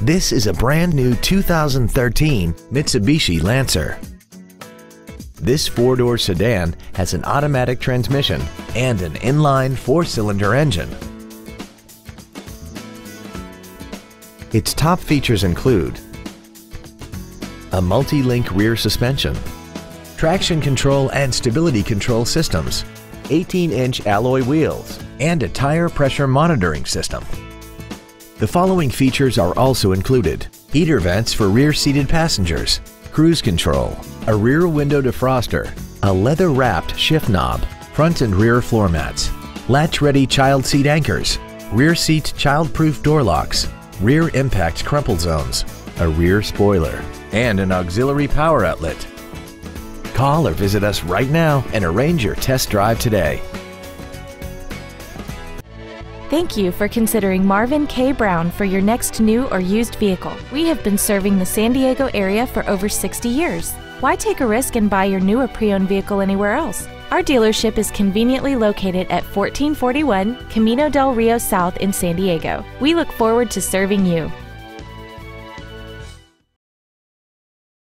This is a brand new 2013 Mitsubishi Lancer. This four-door sedan has an automatic transmission and an inline four-cylinder engine. Its top features include a multi-link rear suspension, traction control and stability control systems, 18-inch alloy wheels, and a tire pressure monitoring system. The following features are also included. Heater vents for rear-seated passengers, cruise control, a rear window defroster, a leather-wrapped shift knob, front and rear floor mats, latch-ready child seat anchors, rear seat child-proof door locks, rear impact crumple zones, a rear spoiler, and an auxiliary power outlet. Call or visit us right now and arrange your test drive today. Thank you for considering Marvin K. Brown for your next new or used vehicle. We have been serving the San Diego area for over 60 years. Why take a risk and buy your new or pre owned vehicle anywhere else? Our dealership is conveniently located at 1441 Camino del Rio South in San Diego. We look forward to serving you.